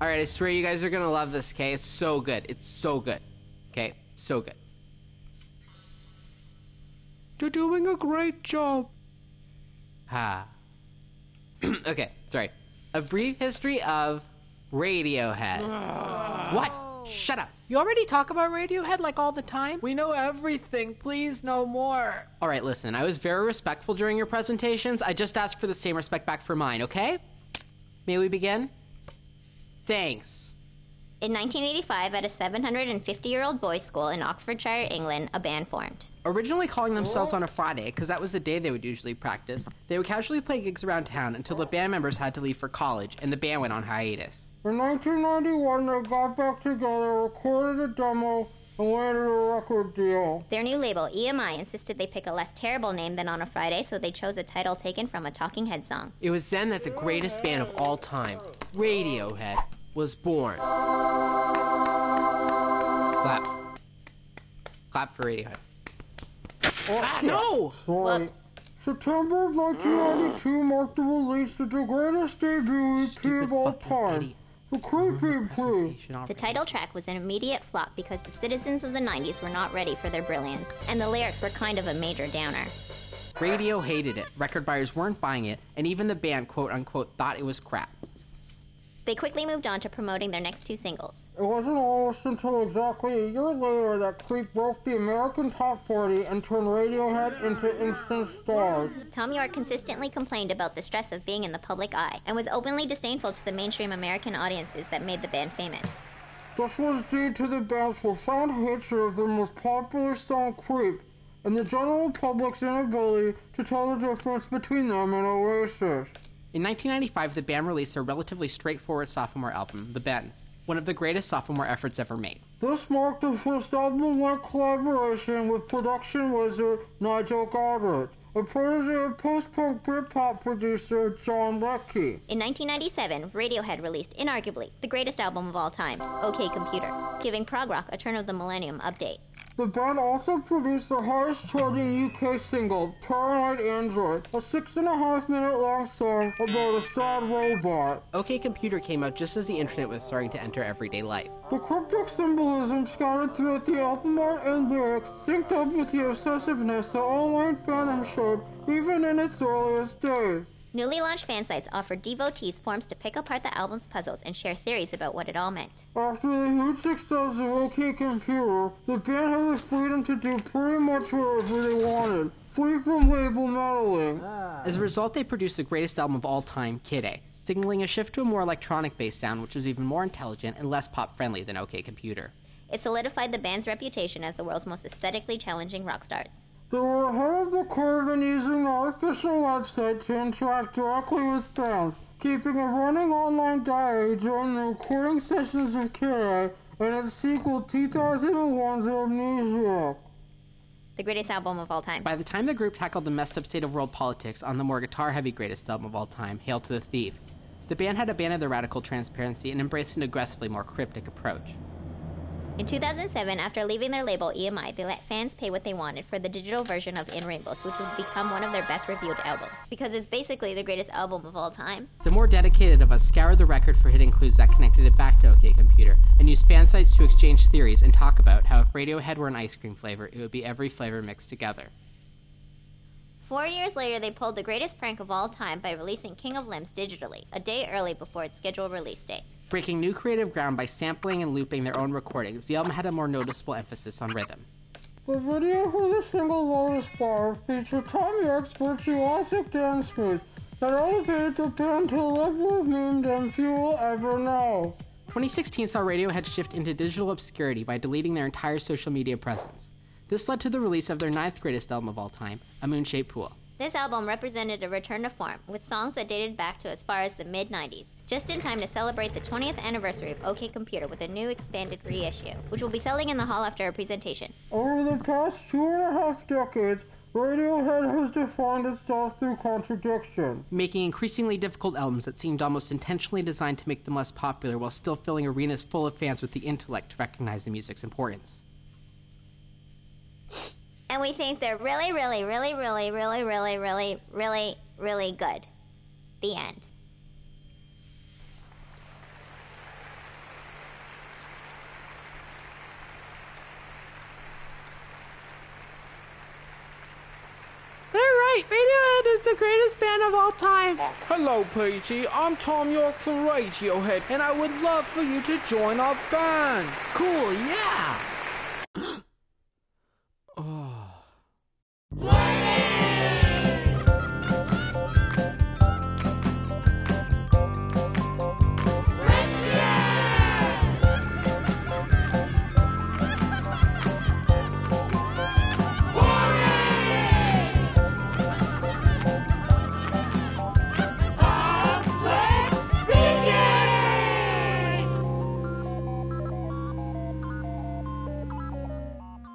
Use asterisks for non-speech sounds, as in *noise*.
All right, I swear you guys are gonna love this. Okay, it's so good. It's so good. Okay, so good. You're doing a great job. Ha. *clears throat* okay, sorry. A brief history of Radiohead. Ah. what? Shut up. You already talk about Radiohead like all the time? We know everything. Please no more. All right, listen. I was very respectful during your presentations. I just asked for the same respect back for mine, okay? May we begin? Thanks. In 1985, at a 750 year old boys' school in Oxfordshire, England, a band formed. Originally calling themselves on a Friday, because that was the day they would usually practice, they would casually play gigs around town until the band members had to leave for college and the band went on hiatus. In 1991, they got back together, recorded a demo, and landed a record deal. Their new label, EMI, insisted they pick a less terrible name than On a Friday, so they chose a title taken from a Talking Head song. It was then that the greatest band of all time, Radiohead, was born. Clap. Clap for Radiohead. Ah, no! Sorry. Whoops. September of 1992 marked the release of the greatest debut EP of all time. idiot. The Creep EP Please. The title track was an immediate flop because the citizens of the 90s were not ready for their brilliance, and the lyrics were kind of a major downer. Radio hated it, record buyers weren't buying it, and even the band, quote unquote, thought it was crap. They quickly moved on to promoting their next two singles. It wasn't almost until exactly a year later that Creep broke the American Top 40 and turned Radiohead into instant stars. Thom Yorke consistently complained about the stress of being in the public eye and was openly disdainful to the mainstream American audiences that made the band famous. This was due to the band's profound hatred of their most popular song Creep and the general public's inability to tell the difference between them and Oasis. In 1995, the band released a relatively straightforward sophomore album, The Bends, one of the greatest sophomore efforts ever made. This marked the first album-length collaboration with production wizard Nigel Godrich, a protege of post-punk Britpop producer John Leckie. In 1997, Radiohead released inarguably the greatest album of all time, OK Computer, giving prog rock a turn of the millennium update. The band also produced the highest charting UK single, Paranoid Android, a six and a half minute long song about a sad robot. OK Computer came out just as the internet was starting to enter everyday life. The cryptic symbolism scattered throughout the album art and lyrics synced up with the obsessiveness that online fandom showed even in its earliest days. Newly launched fan sites offered devotees forums to pick apart the album's puzzles and share theories about what it all meant. After the huge success of OK Computer, the band had the freedom to do pretty much whatever they wanted, free from label meddling. As a result, they produced the greatest album of all time, Kid A, signaling a shift to a more electronic based sound which was even more intelligent and less pop friendly than OK Computer. It solidified the band's reputation as the world's most aesthetically challenging rock stars. They were ahead of the curve in using the official website to interact directly with fans, keeping a running online diary during the recording sessions of Kid and its sequel 2001's Amnesiac. The greatest album of all time. By the time the group tackled the messed up state of world politics on the more guitar heavy greatest album of all time, Hail to the Thief, the band had abandoned their radical transparency and embraced an aggressively more cryptic approach. In 2007, after leaving their label EMI, they let fans pay what they wanted for the digital version of In Rainbows, which would become one of their best reviewed albums. Because it's basically the greatest album of all time. The more dedicated of us scoured the record for hidden clues that connected it back to OK Computer, and used fan sites to exchange theories and talk about how if Radiohead were an ice cream flavor, it would be every flavor mixed together. Four years later, they pulled the greatest prank of all time by releasing King of Limbs digitally, a day early before its scheduled release date. Breaking new creative ground by sampling and looping their own recordings, the album had a more noticeable emphasis on rhythm. The video for the single Lotus Bar featured Thom Yorke's virtuosic dance moves that elevated the band to a level of meme than few will ever know. 2016 saw Radiohead shift into digital obscurity by deleting their entire social media presence. This led to the release of their ninth greatest album of all time, A Moon-Shaped Pool. This album represented a return to form, with songs that dated back to as far as the mid 90s, just in time to celebrate the 20th anniversary of OK Computer with a new expanded reissue, which will be selling in the hall after a presentation. Over the past two and a half decades, Radiohead has defined itself through contradiction. making increasingly difficult albums that seemed almost intentionally designed to make them less popular while still filling arenas full of fans with the intellect to recognize the music's importance and we think they're really, really, really, really, really, really, really, really, really good. The end. They're right. Radiohead is the greatest band of all time. Hello, Peachy. I'm Thom Yorke from Radiohead, and I would love for you to join our band. Cool, yeah.